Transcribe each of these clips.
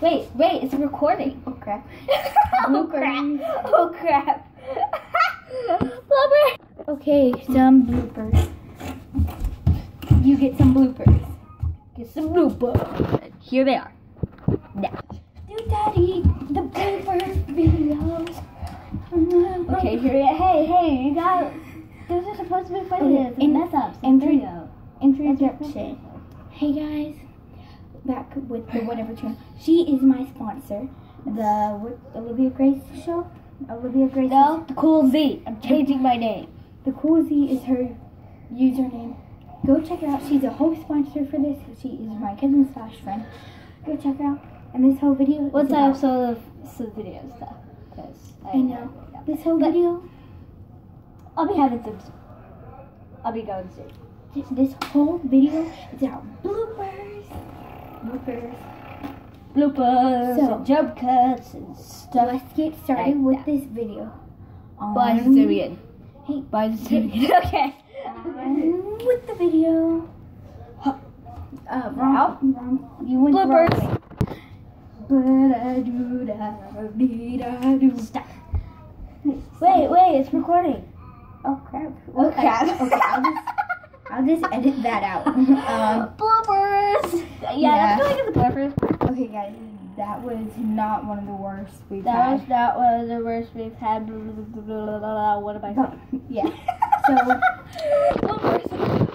Wait, wait, it's recording. Oh, oh crap. oh crap. Oh crap. Blubber. Okay, some bloopers. You get some bloopers. Get some bloopers. Here they are. Now. Do daddy the bloopers videos. Okay, here we Hey, got. Those are supposed to be funny. Okay, in- mess ups. in There three- you go. Introduction. Hey guys, back with the whatever channel. She is my sponsor. The what, Olivia Grace show. Olivia Grace. No, the cool Z. I'm changing my name. The Cool Z is her username. Go check her out. She's a whole sponsor for this. She is my cousin slash friend. Go check her out. And this whole video. What's that episode of some video stuff? Because I know. This whole But- video. I'll be having some. I'll be going soon. This, this whole video is about bloopers. Bloopers. Bloopers, So- and jump cuts, and stuff. Let's get started like with that. this video. By On- Simeon. Hey, By Simeon. okay. on with the video. Huh. Uh, wrong, wrong. You went the Bloopers. wrong way. Wait, wait, it's recording. Oh crap. Oh, crap. Okay, I'll just, I'll just edit that out. um, bloopers. Yeah, yeah. go look at the bloopers. okay, guys, that was not one of the worst we've That had. that was the worst we've had. Blah, blah, blah, blah, What am I saying? yeah. So bloopers,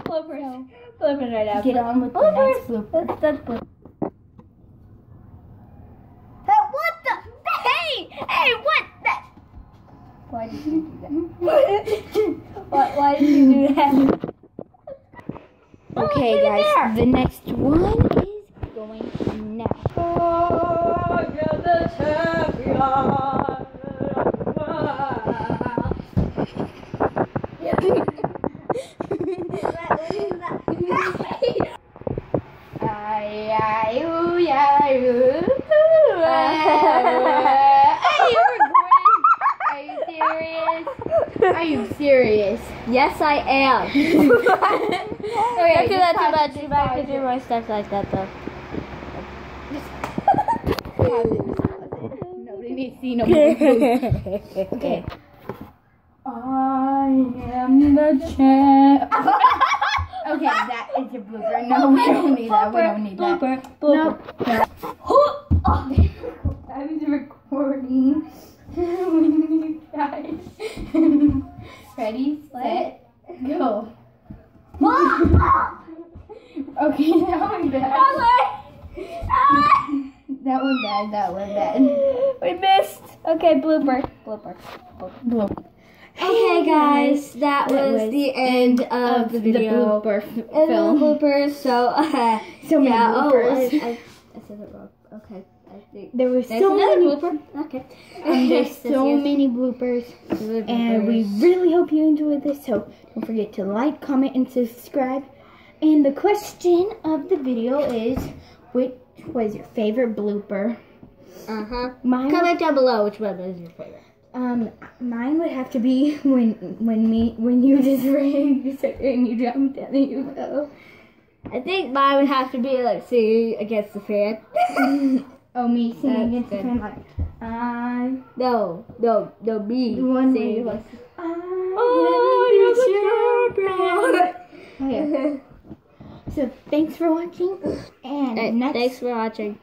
bloopers, bloopers right now. get on with the bloopers. next blooper. That's, that's bloopers. Hey, what the? Hey, hey, what the? Why did you do that? why, why did you do that? Okay, Oh, guys, the next one is going now. Ay, ay, ooh, ay, ooh, ooh, Hey, you're recording. Are you serious? Are you serious? Yes, I am. Okay, Don't do that too much. You might pause do more stuff like that though. Nobody needs to see no. Okay. I am the champ. okay, that is a blooper. No, we don't need that. We don't need that. Blooper, No. blooper. I was recording. guys. Ready, set, go. okay, that one bad. That one bad. That one bad. we missed. Okay, blooper. Blooper. Blooper. Okay, guys, that, That was, was the end of the video. blooper f- And the film. bloopers. So, uh, So many yeah. Oh, I. I, I said it wrong. Okay, I think. There were so many blooper. Okay. And there's so many bloopers. Bloopers. And we really hope you enjoyed this. So don't forget to like, comment, and subscribe. And the question of the video is which was your favorite blooper? Uh huh. Mine Comment down below which one is your favorite. um mine would have to be when when me when you just ran and you jumped and you fell. I think mine would have to be like singing against the fan. Oh me singing against the good. fan like I no, no, no, me. the one singing against- I Oh, am the champion. Okay. So thanks for watching. And Hey, next thanks for watching.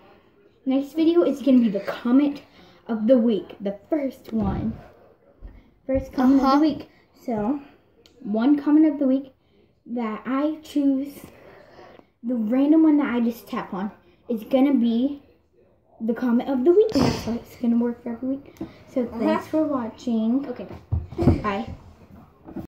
next video is gonna be the comment of the week, the first one. First comment of Uh-huh. the week. So one comment of the week that I choose, the random one that I just tap on, is gonna be the comment of the week. That's how it's gonna work for every week. So uh-huh. thanks for watching. Okay. Bye.